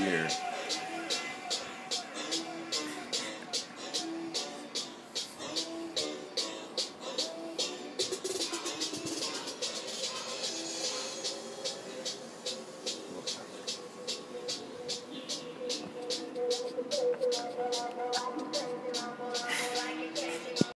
year.